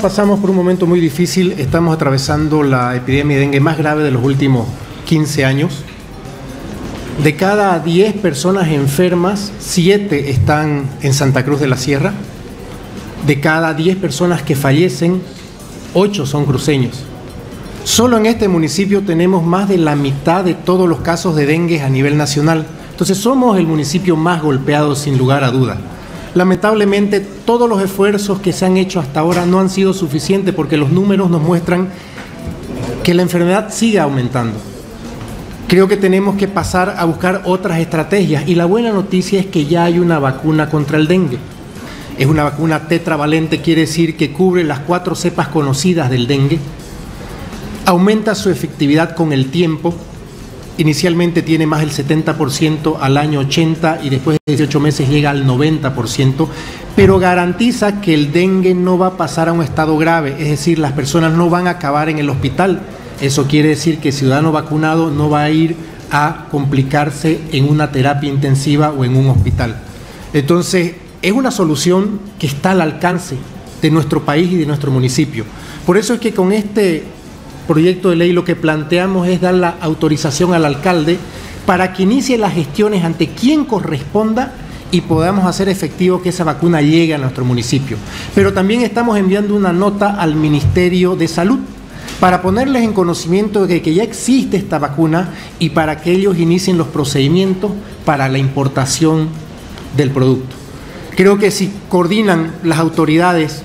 Pasamos por un momento muy difícil, estamos atravesando la epidemia de dengue más grave de los últimos 15 años. De cada 10 personas enfermas, 7 están en Santa Cruz de la Sierra. De cada 10 personas que fallecen, 8 son cruceños. Solo en este municipio tenemos más de la mitad de todos los casos de dengue a nivel nacional. Entonces somos el municipio más golpeado sin lugar a duda. Lamentablemente todos los esfuerzos que se han hecho hasta ahora no han sido suficientes porque los números nos muestran que la enfermedad sigue aumentando. Creo que tenemos que pasar a buscar otras estrategias y la buena noticia es que ya hay una vacuna contra el dengue. Es una vacuna tetravalente, quiere decir que cubre las cuatro cepas conocidas del dengue, aumenta su efectividad con el tiempo inicialmente tiene más del 70% al año 80 y después de 18 meses llega al 90%, pero garantiza que el dengue no va a pasar a un estado grave, es decir, las personas no van a acabar en el hospital. Eso quiere decir que el ciudadano vacunado no va a ir a complicarse en una terapia intensiva o en un hospital. Entonces, es una solución que está al alcance de nuestro país y de nuestro municipio. Por eso es que con este proyecto de ley lo que planteamos es dar la autorización al alcalde para que inicie las gestiones ante quien corresponda y podamos hacer efectivo que esa vacuna llegue a nuestro municipio. Pero también estamos enviando una nota al Ministerio de Salud para ponerles en conocimiento de que ya existe esta vacuna y para que ellos inicien los procedimientos para la importación del producto. Creo que si coordinan las autoridades,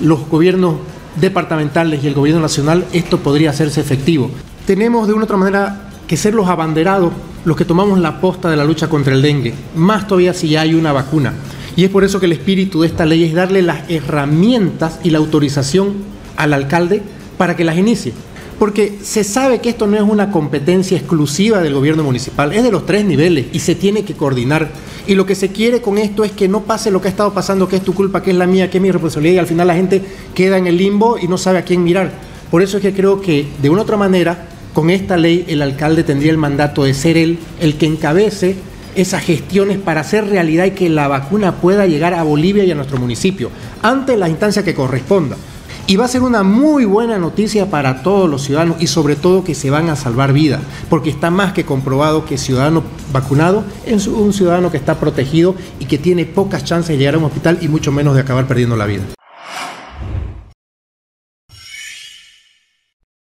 los gobiernos departamentales y el gobierno nacional, esto podría hacerse efectivo. Tenemos de una otra manera que ser los abanderados, los que tomamos la posta de la lucha contra el dengue, más todavía si hay una vacuna. Y es por eso que el espíritu de esta ley es darle las herramientas y la autorización al alcalde para que las inicie porque se sabe que esto no es una competencia exclusiva del gobierno municipal, es de los tres niveles y se tiene que coordinar. Y lo que se quiere con esto es que no pase lo que ha estado pasando, que es tu culpa, que es la mía, que es mi responsabilidad, y al final la gente queda en el limbo y no sabe a quién mirar. Por eso es que creo que, de una otra manera, con esta ley el alcalde tendría el mandato de ser él el que encabece esas gestiones para hacer realidad y que la vacuna pueda llegar a Bolivia y a nuestro municipio, ante la instancia que corresponda. Y va a ser una muy buena noticia para todos los ciudadanos y sobre todo que se van a salvar vidas, porque está más que comprobado que ciudadano vacunado es un ciudadano que está protegido y que tiene pocas chances de llegar a un hospital y mucho menos de acabar perdiendo la vida.